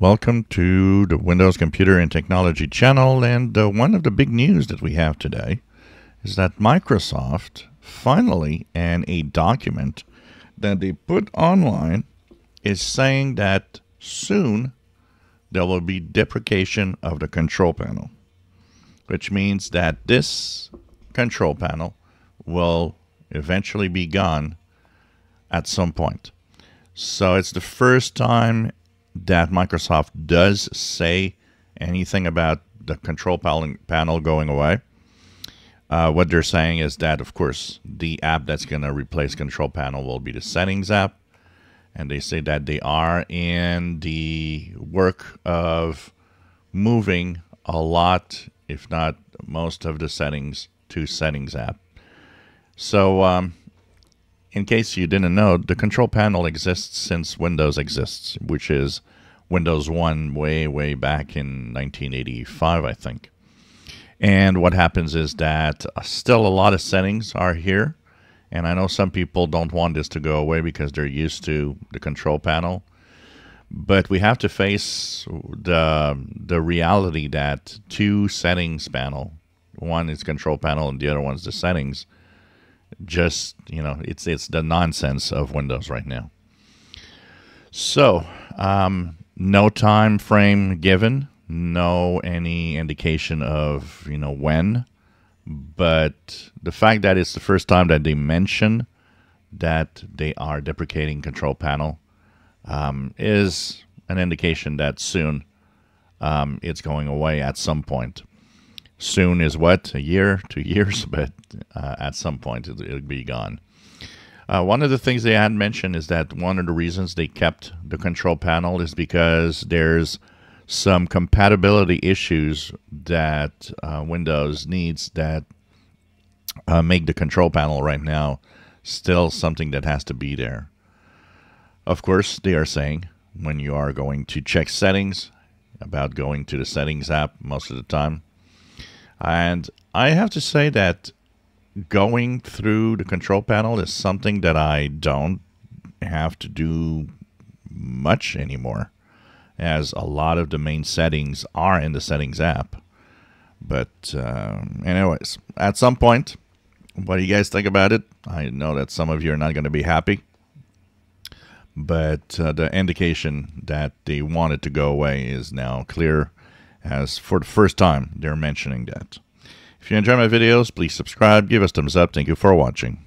Welcome to the Windows Computer and Technology channel. And uh, one of the big news that we have today is that Microsoft finally, in a document that they put online, is saying that soon there will be deprecation of the control panel, which means that this control panel will eventually be gone at some point. So it's the first time that Microsoft does say anything about the control panel going away. Uh, what they're saying is that, of course, the app that's going to replace Control Panel will be the Settings app. And they say that they are in the work of moving a lot, if not most of the settings to Settings app. So, um, in case you didn't know, the Control Panel exists since Windows exists, which is Windows 1 way, way back in 1985, I think. And what happens is that uh, still a lot of settings are here. And I know some people don't want this to go away because they're used to the control panel. But we have to face the, the reality that two settings panel, one is control panel and the other one's the settings, just, you know, it's, it's the nonsense of Windows right now. So, um, no time frame given, no any indication of you know when, but the fact that it's the first time that they mention that they are deprecating Control Panel um, is an indication that soon um, it's going away at some point. Soon is what a year, two years, but uh, at some point it'll, it'll be gone. Uh, one of the things they had mentioned is that one of the reasons they kept the control panel is because there's some compatibility issues that uh, Windows needs that uh, make the control panel right now still something that has to be there. Of course, they are saying when you are going to check settings about going to the settings app most of the time. And I have to say that going through the control panel is something that I don't have to do much anymore, as a lot of the main settings are in the settings app. But, um, anyways, at some point, what do you guys think about it? I know that some of you are not going to be happy, but uh, the indication that they want it to go away is now clear, as for the first time they're mentioning that. If you enjoy my videos, please subscribe, give us thumbs up. Thank you for watching.